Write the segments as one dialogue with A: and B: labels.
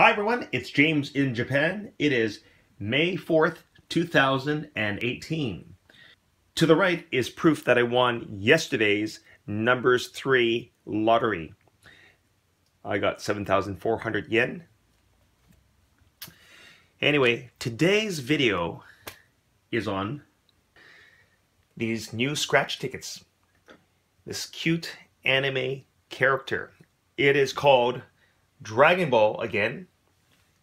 A: Hi everyone, it's James in Japan. It is May 4th, 2018. To the right is proof that I won yesterday's numbers 3 lottery. I got 7,400 yen. Anyway, today's video is on these new scratch tickets. This cute anime character. It is called Dragon Ball again,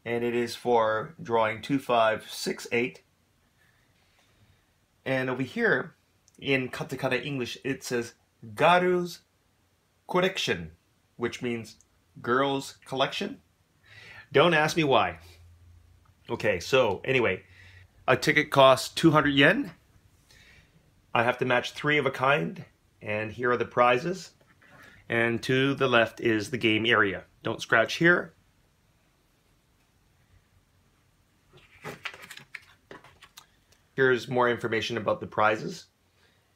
A: and it is for drawing 2568. And over here, in katakana English, it says Garu's Collection, which means girls collection. Don't ask me why. Okay, so anyway, a ticket costs 200 yen. I have to match three of a kind, and here are the prizes. And to the left is the game area. Don't scratch here. Here's more information about the prizes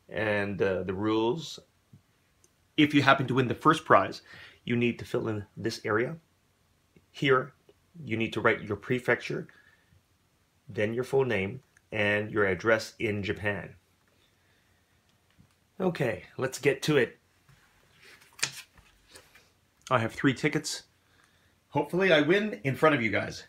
A: and uh, the rules. If you happen to win the first prize, you need to fill in this area. Here, you need to write your prefecture, then your full name, and your address in Japan. Okay, let's get to it. I have three tickets. Hopefully I win in front of you guys.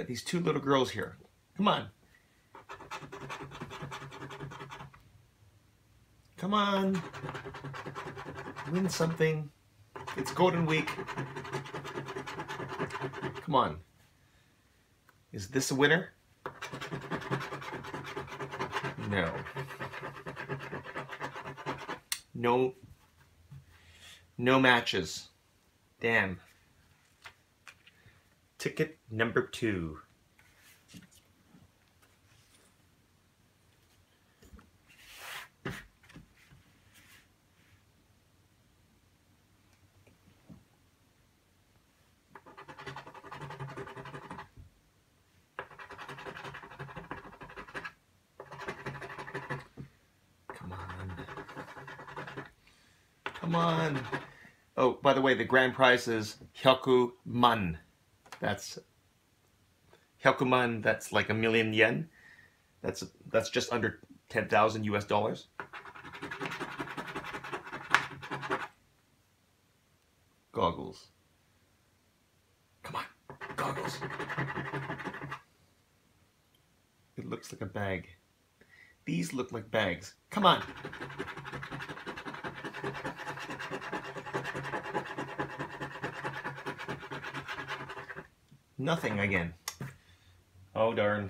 A: Got these two little girls here. Come on. Come on. Win something. It's Golden Week. Come on. Is this a winner? No. No. No matches. Damn. Ticket number two. Come on. Come on. Oh, by the way, the grand prize is Hyaku Man. That's Hyakuman, that's like a million yen. That's that's just under 10,000 US dollars. Goggles. Come on, goggles. It looks like a bag. These look like bags. Come on. Nothing again. Oh darn.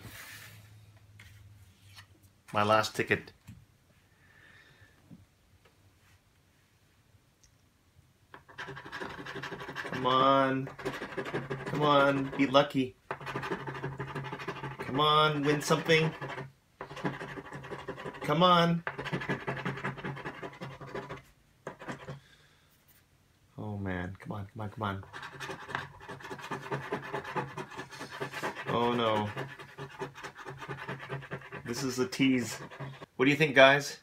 A: My last ticket. Come on. Come on, be lucky. Come on, win something. Come on. Oh man, come on, come on, come on. Oh no. This is a tease. What do you think, guys?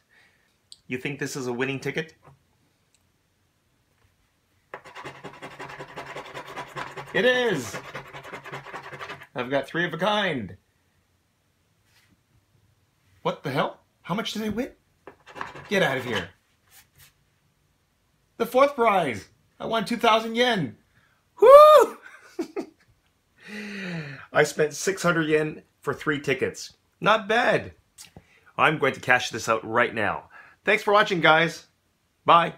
A: You think this is a winning ticket? It is! I've got three of a kind. What the hell? How much did I win? Get out of here. The fourth prize. I won 2,000 yen. I spent 600 yen for three tickets. Not bad. I'm going to cash this out right now. Thanks for watching, guys. Bye.